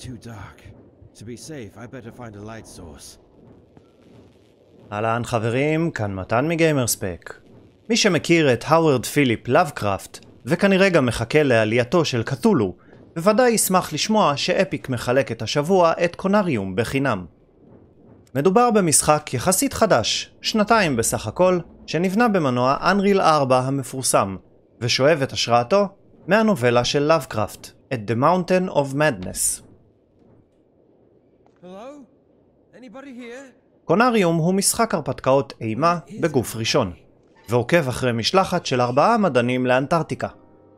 too dark. To be safe, I better find a light source. אהלן חברים, כאן מתן מ GamersPack. מי שמכיר את האוורד פיליפ לאבקראפט, וכנראה גם מחכה לעלייתו של קתולו, בוודאי ישמח לשמוע ש Epic מחלק את השבוע את Conarium בחינם. מדובר במשחק יחסית חדש, שנתיים בסך הכל, שנבנה במנוע Unreal 4 המפורסם, ושואב את השראתו מהנובלה של לאבקראפט, את The Mountain of Madness. קונריום הוא משחק הרפתקאות אימה בגוף ראשון, ועוקב אחרי משלחת של ארבעה מדענים לאנטארקטיקה,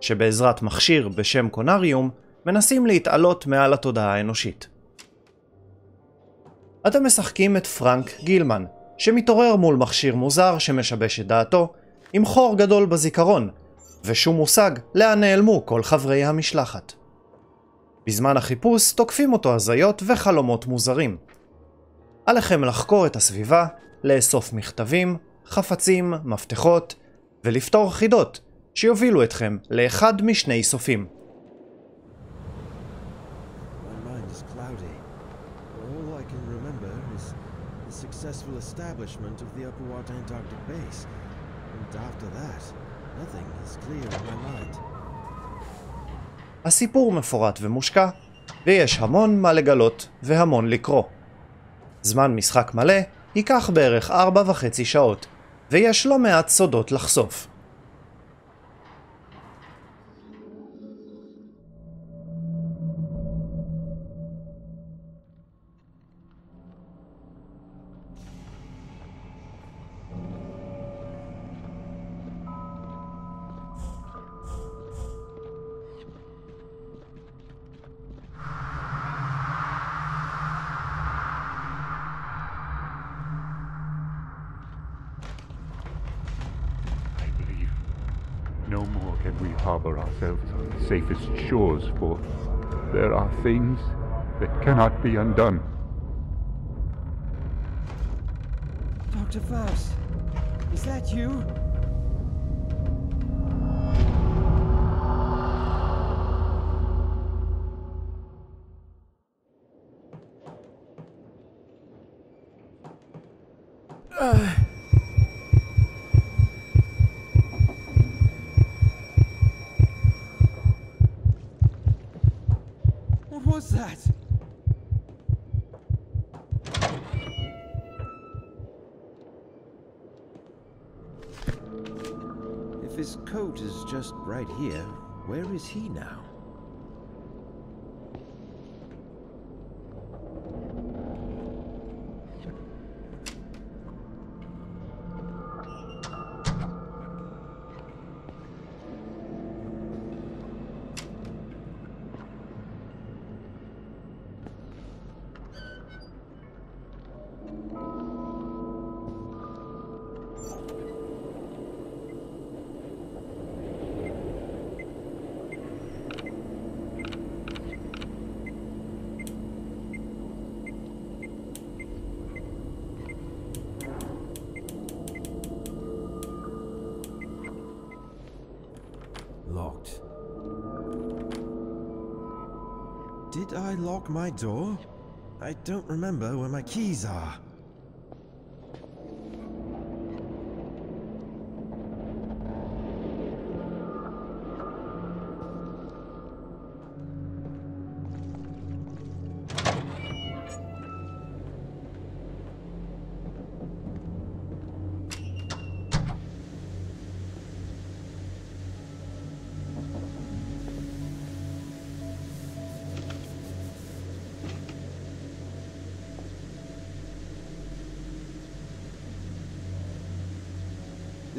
שבעזרת מכשיר בשם קונריום, מנסים להתעלות מעל התודעה האנושית. אתם משחקים את פרנק גילמן, שמתעורר מול מכשיר מוזר שמשבש את דעתו, עם חור גדול בזיכרון, ושום מושג לאן נעלמו כל חברי המשלחת. בזמן החיפוש תוקפים אותו הזיות וחלומות מוזרים. עליכם לחקור את הסביבה, לאסוף מכתבים, חפצים, מפתחות, ולפתור חידות שיובילו אתכם לאחד משני סופים. הסיפור מפורט ומושקע, ויש המון מה לגלות והמון לקרוא. זמן משחק מלא ייקח בערך ארבע וחצי שעות, ויש לא מעט סודות לחשוף. We harbor ourselves on the safest shores, for there are things that cannot be undone. Dr. Faust, is that you? Uh, What was that? If his coat is just right here, where is he now? Locked. Did I lock my door? I don't remember where my keys are.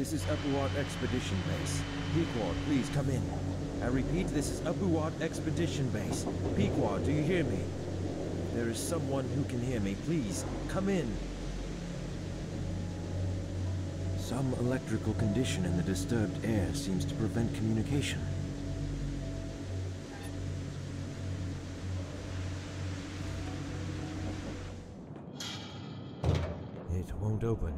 This is Upward Expedition Base. Pequod, please come in. I repeat, this is Upward Expedition Base. Pequod, do you hear me? There is someone who can hear me, please, come in. Some electrical condition in the disturbed air seems to prevent communication. It won't open.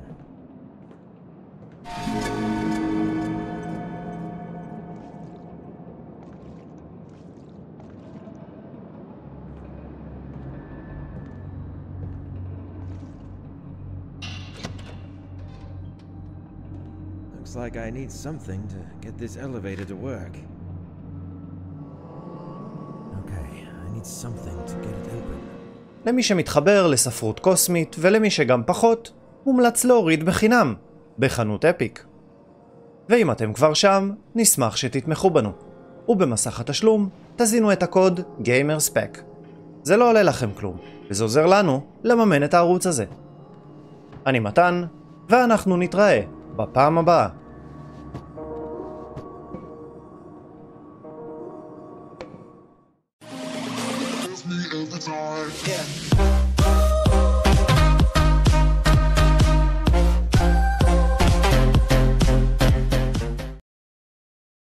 Like I need something to get this elevator to work. Okay, I need something to get it open. למי שמתחבר לספרות קוסמית ולמי שגם פחות, מומלץ להוריד בחינם, בחנות אפיק. ואם אתם כבר שם, נשמח שתתמכו בנו. ובמסך התשלום, תזינו את הקוד GamerSpec. זה לא עולה לכם כלום, וזה עוזר לנו לממן את הערוץ הזה. אני מתן, ואנחנו נתראה בפעם הבאה. Yeah.